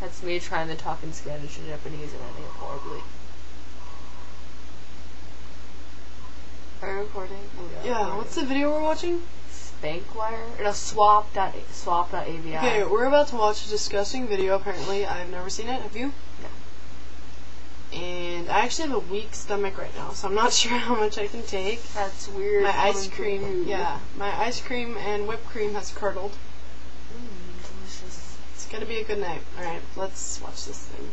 That's me trying to talk in Spanish and Japanese and I did it horribly. Are you recording? Oh, Yeah, what's the video we're watching? Spankwire? No, swap. Dot, swap.avi. Okay, we're about to watch a disgusting video. Apparently, I've never seen it. Have you? No. And I actually have a weak stomach right now, so I'm not sure how much I can take. That's weird. My ice cream, yeah, my ice cream and whipped cream has curdled. Delicious. It's gonna be a good night. All right, let's watch this thing.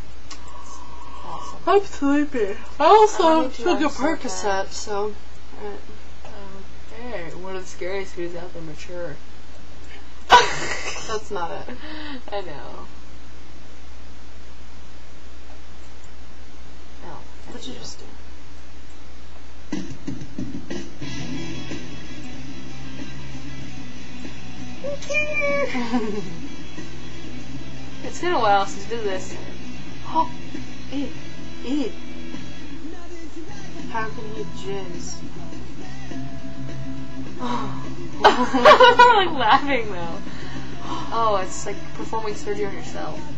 Awesome. I'm sleepy. I I also took a I'm so Percocet, so. alright. Okay, one of the scariest videos out there, mature. That's not it. I know. Oh, What'd you just do? It's been a while since we did this. Oh, eat, eat. How can he jizz? Oh. I'm like laughing though. Oh, it's like performing surgery on yourself.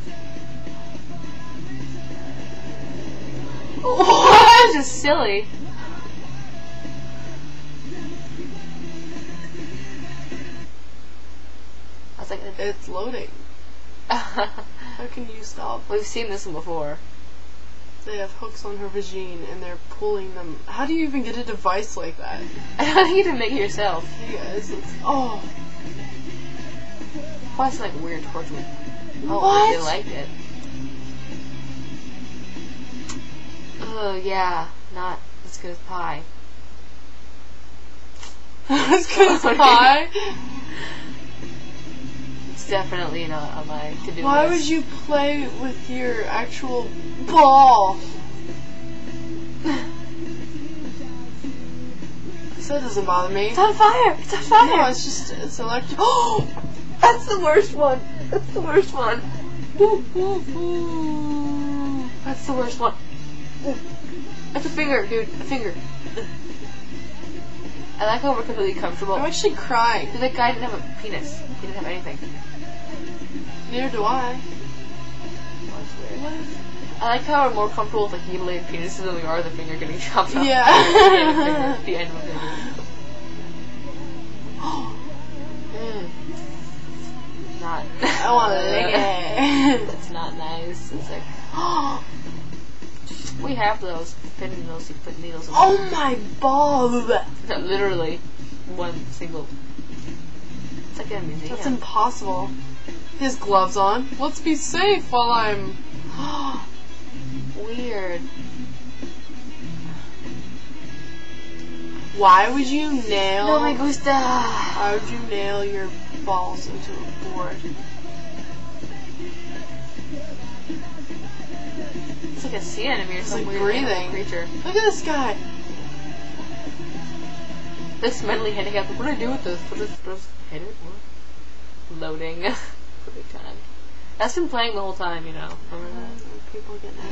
What? This is silly. I was like, It's loading. How can you stop? we've seen this one before. They have hooks on her vagine and they're pulling them. How do you even get a device like that? I don't you can make it yourself. Hey guys, it's. Oh, Plus, like weird torture. Oh, What? they liked it. Oh yeah, not as good as pie. as good as pie. It's definitely not on my to-do Why list. would you play with your actual ball? So that doesn't bother me. It's on fire! It's on fire! No, it's just it's electric. Oh, That's the worst one. That's the worst one. That's the worst one. That's a finger, dude. A finger. I like how we're completely comfortable. I'm actually crying. That guy didn't have a penis. He didn't have anything. Neither do I. That's. I like how we're more comfortable with like mutilated penises than we are the finger getting chopped off. Yeah. the end of finger. Mm. Not. I want to lick it. It's not nice. It's like we have those pin needles. You put needles. in oh my ball. No, literally one single. It's like a museum. That's impossible. His gloves on. Let's be safe while I'm. weird. Why would you nail? No me gusta. Why would you nail your balls into a board? It's like a sea enemy or It's some like weird breathing. creature. Look at this guy. This mentally handicapped. What do I do with this? What is supposed to hit it? What? Loading. Time. That's been playing the whole time, you know. Remember that? People getting out.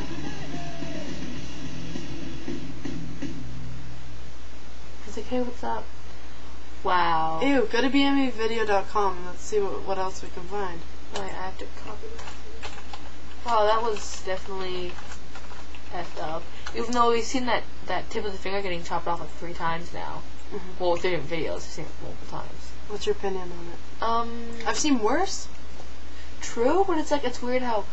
He's like, hey, what's up? Wow. Ew, go to bmevideo.com and let's see what, what else we can find. Wait, I have to copy that. Wow, that was definitely effed up. Even though we've seen that, that tip of the finger getting chopped off like three times now. Mhm. Well, with different videos, we've seen it multiple times. What's your opinion on it? Um, I've seen worse. True, but it's like, it's weird how,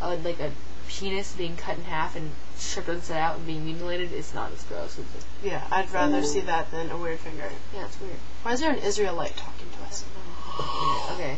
uh, like, a penis being cut in half and stripped inside out and being mutilated is not as gross. It's just, Yeah, I'd rather see that than a weird finger. yeah, it's weird. Why is there an Israelite talking to us? Okay.